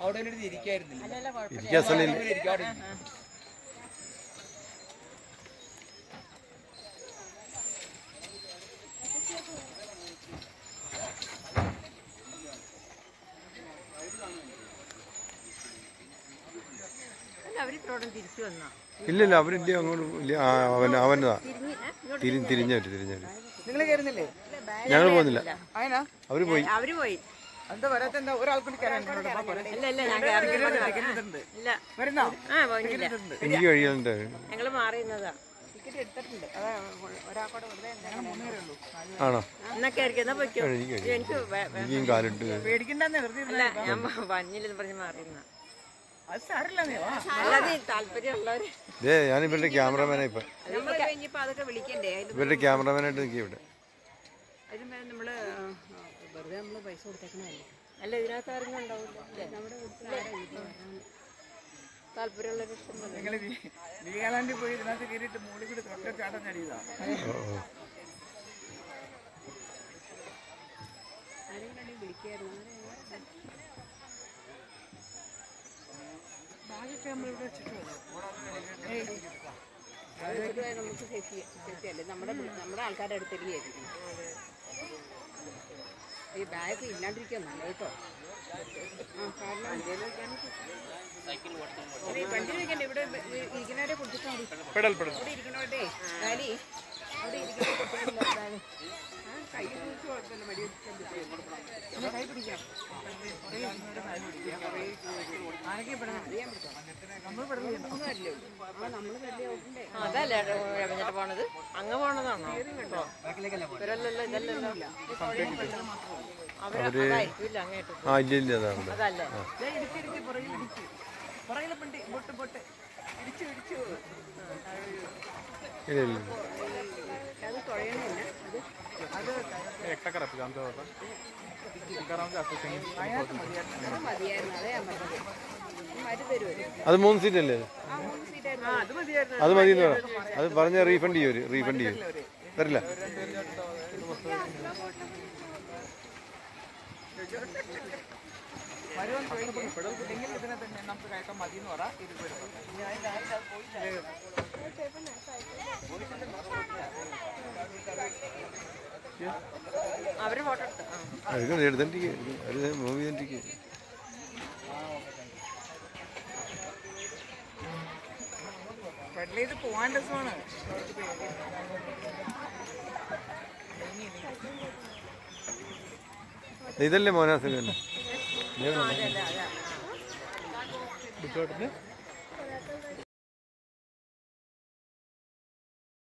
അവിടെ ഇരിക്കാൻ ഇല്ലില്ല അവരില്ല അങ്ങോട്ട് ഇല്ല. അവൻ അവനതാ തിരിഞ്ഞവര് തിരിഞ്ഞവര് ഞങ്ങൾ പോകുന്നില്ല. അവർ പോയി. അവർ പോയി. എന്താ വരാത്ത എന്താ ഒരാൾക്കൂടി കയറാൻ ഇല്ല ഇല്ല ഞാൻ കയറുന്നില്ല. ഇല്ല വരുന്നോ? ആ പോയില്ല എനിക്ക് കഴിയാനുണ്ട് ഞങ്ങൾ മാറിയുന്നതാ. ടിക്കറ്റ് എടുത്തിട്ടുണ്ട്. അതാ ഒരാൾക്കൂടെ വെറുതെ ഞങ്ങൾ മൂന്നുപേരേ ഉള്ളൂ ആണോ? എന്നൊക്കെ എനിക്ക് പേടിക്കണ്ടെന്ന് വെറുതെ ഞാൻ വന്നില്ലെന്ന് പറഞ്ഞ് മാറിയുന്ന ഞാൻ ഇവരുടെ ക്യാമറമാനാ ഇപ്പൊ. ഇവരുടെ ക്യാമറമാനായിട്ട് നിൽക്കുക ഇവിടെ. നമ്മൾ വെറുതെ നമ്മൾ പൈസ കൊടുത്തേക്കണല്ലേ അല്ല ഇതിനകത്ത് ആരെങ്കിലും ഉണ്ടാവില്ല? നമ്മുടെ നിങ്ങൾ വീഗാലാൻഡിൽ പോയി ഇതിനകത്ത് കയറിയിട്ട് മൂടി കൂടി തൊട്ട് ചാട്ടം ചടിയതാ. ഓ ഓ ആരെങ്കിലും വിളിക്കായിരുന്നു ബാഗൊക്കെ നമ്മളിവിടെ വെച്ചിട്ട് നമുക്ക് സേഫ്റ്റി സേഫ്റ്റി അല്ലേ? നമ്മുടെ നമ്മുടെ ആൾക്കാരുടെ അടുത്തിരിക്കുകയായിരിക്കും ഈ ബാഗ് ഇല്ലാണ്ടിരിക്കുക നല്ലത് കേട്ടോ ആ കാരണം ഈ വണ്ടി വെക്കണ്ട ഇവിടെ ഇരിക്കുന്നവരെ കൊടുത്തിട്ടാ മതി. പെടൽ പെടൽ. ഇവിടെ ഇരിക്കണോട്ടെ ഡാലി അവിടെ ഇരിക്കുന്നവരെ കൊടുത്തിട്ടില്ല ബാഗ് ആ കൈ പിടിച്ച് കുഴപ്പമില്ല മടി വെച്ചാൽ മതി. ഒന്ന് കൈ പിടിക്കാം. ആരൊക്കെ പെടണം നമ്മൾ നമ്മൾ അതല്ലേ. രമഞ്ഞിട്ട് പോണത്. അങ്ങ് പോണതാണോ? ഇവരല്ലല്ലോ ഇതല്ലല്ലോ അവരായിരിക്കില്ല അങ്ങേട്ട് ആ ഇല്ല ഇല്ല അതാ അതല്ലേ? ഇടിച്ച് ഇടിച്ച് പുറകിൽ ഇടിച്ച് പുറകിലെ പെട്ടി പൊട്ട് പൊട്ട് ഇടിച്ചു ഇടിച്ചു. ഇല്ല ഇല്ല അത് തുഴയണില്ല അത് മതിയായിരുന്നു അത് മതിയായിരുന്നു അതേ മൂന്ന് സീറ്റ് അല്ലേ? ആ മൂന്ന് സീറ്റായിരുന്നു ആ അത് മതി അത് പറഞ്ഞ റീഫണ്ട് ചെയ്യും റീഫണ്ട് ചെയ്യും. ചോദിക്കും. പെടൽക്കില്ലെങ്കിൽ ഇതിനകത്ത് തന്നെ നമുക്ക് കയറ്റം മതി എന്ന് പറ ഇത് എടുക്കണം എടുത്തിട്ട് അത് മൂവ് പോവാൻ രസമാണ്. ഇതല്ലേ മോനാസിന്